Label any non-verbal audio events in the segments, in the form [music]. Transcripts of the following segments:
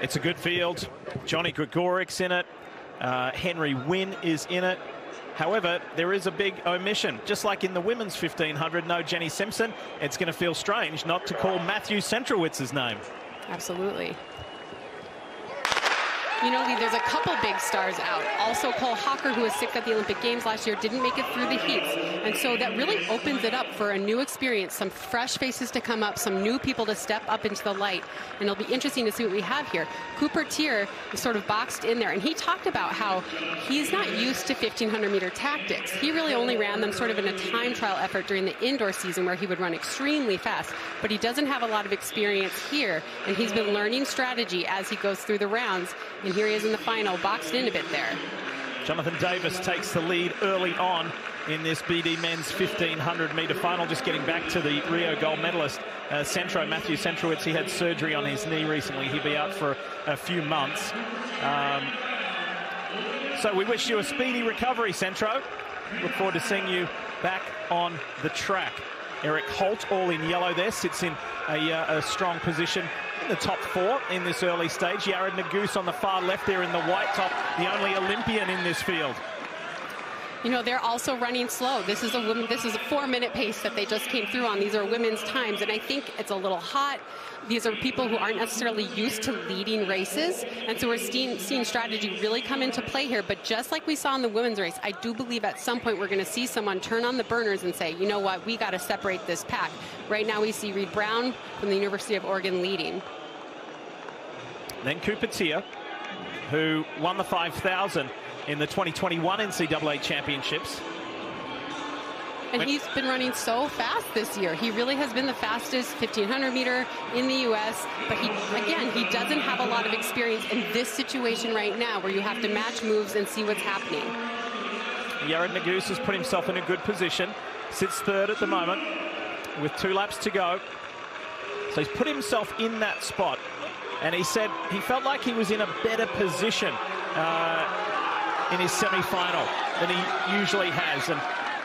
It's a good field. Johnny Gregorek's in it. Uh, Henry Wynne is in it. However, there is a big omission. Just like in the women's 1500, no Jenny Simpson. It's going to feel strange not to call Matthew Centrowitz's name. Absolutely. You know, there's a couple big stars out. Also, Cole Hocker, who was sixth at the Olympic Games last year, didn't make it through the heats. And so that really opens it up for a new experience, some fresh faces to come up, some new people to step up into the light. And it'll be interesting to see what we have here. Cooper Teare is sort of boxed in there, and he talked about how he's not used to 1500 meter tactics. He really only ran them sort of in a time trial effort during the indoor season where he would run extremely fast. But he doesn't have a lot of experience here, and he's been learning strategy as he goes through the rounds. And here he is in the final, boxed in a bit there. Jonathan Davis takes the lead early on in this BD men's 1500 metre final. Just getting back to the Rio gold medalist, uh, Centro, Matthew Centrowitz. He had surgery on his knee recently. He'll be out for a few months. Um, so we wish you a speedy recovery, Centro. Look forward to seeing you back on the track. Eric Holt, all in yellow there, sits in a, uh, a strong position the top four in this early stage. Yared Nuguse on the far left there in the white top, the only Olympian in this field. You know, they're also running slow. This is a woman, this is a four minute pace that they just came through on. These are women's times, and I think it's a little hot. These are people who aren't necessarily used to leading races, and so we're seeing, seeing strategy really come into play here. But just like we saw in the women's race, I do believe at some point we're going to see someone turn on the burners and say, you know what, we got to separate this pack. Right now we see Reed Brown from the University of Oregon leading. Then Cooper Teare, who won the 5,000 in the 2021 NCAA championships. And he's been running so fast this year. He really has been the fastest 1500 meter in the U.S. But he, again, he doesn't have a lot of experience in this situation right now where you have to match moves and see what's happening. Yared Nuguse has put himself in a good position. Sits third at the moment with two laps to go. So he's put himself in that spot. And he said he felt like he was in a better position. Uh, in his semi-final than he usually has. And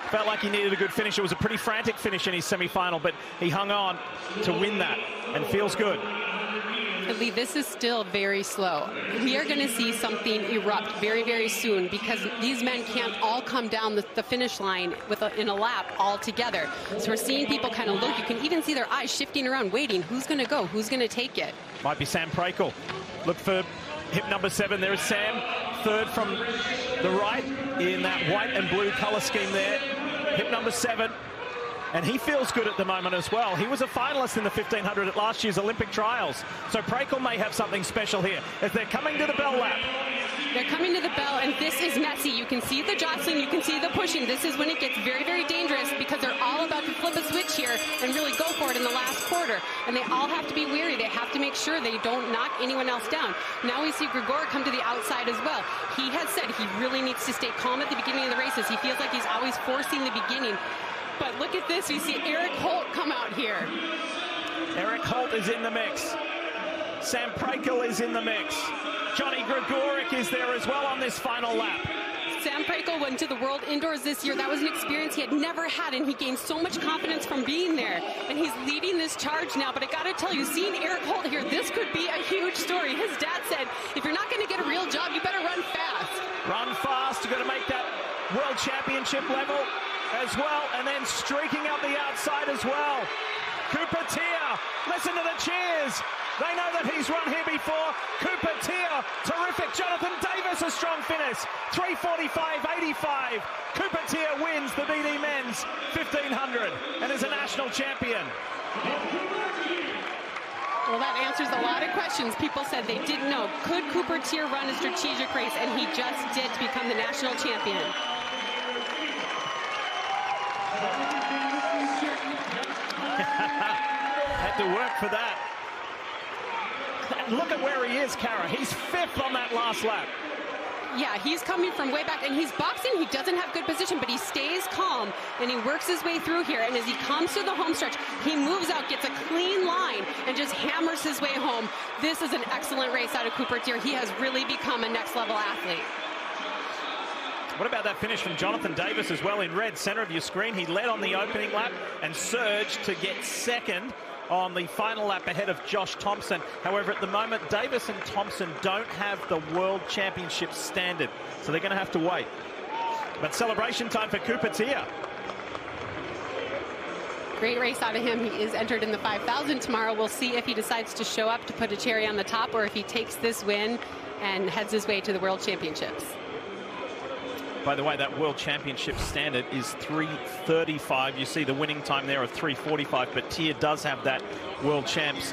felt like he needed a good finish. It was a pretty frantic finish in his semi-final, but he hung on to win that and feels good. Lee, this is still very slow. We are going to see something erupt very, very soon because these men can't all come down the, the finish line with a, in a lap all together. So we're seeing people kind of look. You can even see their eyes shifting around, waiting. Who's going to go? Who's going to take it? Might be Sam Prakel. Look for hip number seven. There is Sam, third from the right in that white and blue colour scheme there. Hip number seven. And he feels good at the moment as well. He was a finalist in the 1500 at last year's Olympic trials. So Prakel may have something special here as they're coming to the bell lap. They're coming to the bell, and this is messy. You can see the jostling, you can see the pushing. This is when it gets very, very dangerous because they're all about to flip a switch here and really go for it in the last quarter. And they all have to be wary. They have to make sure they don't knock anyone else down. Now we see Grigor come to the outside as well. He has said he really needs to stay calm at the beginning of the races. He feels like he's always forcing the beginning. But look at this. We see Eric Holt come out here. Eric Holt is in the mix. Sam Prakel is in the mix. Johnny Gregorek is there as well on this final lap. Sam Prakel went to the World Indoors this year. That was an experience he had never had, and he gained so much confidence from being there. And he's leading this charge now. But I got to tell you, seeing Eric Holt here, this could be a huge story. His dad said, if you're not going to get a real job, you better run fast. Run fast. You're going to make that World Championship level as well, and then streaking out the outside as well. Cooper Teare, listen to the cheers. They know that he's run here before. Cooper Teare, terrific. Jonathan Davis, a strong finish. 345.85. Cooper Teare wins the BD Men's 1500 and is a national champion. Well, that answers a lot of questions. People said they didn't know. Could Cooper Teare run a strategic race? And he just did to become the national champion. [laughs] Had to work for that. Look at where he is, Kara. He's fifth on that last lap. Yeah, he's coming from way back, and he's boxing. He doesn't have good position, but he stays calm, and he works his way through here. And as he comes to the home stretch, he moves out, gets a clean line, and just hammers his way home. This is an excellent race out of Cooper Teare. He has really become a next-level athlete. What about that finish from Jonathan Davis as well in red, center of your screen? He led on the opening lap and surged to get second on the final lap ahead of Josh Thompson. However, at the moment, Davis and Thompson don't have the World Championship standard, so they're going to have to wait. But celebration time for Cooper here. Great race out of him. He is entered in the 5,000 tomorrow. We'll see if he decides to show up to put a cherry on the top or if he takes this win and heads his way to the World Championships. By the way, that World Championship standard is 3.35. You see the winning time there of 3.45, but Teare does have that World Champs